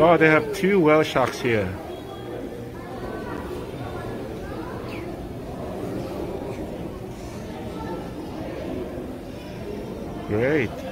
Oh, they have two whale sharks here. Great.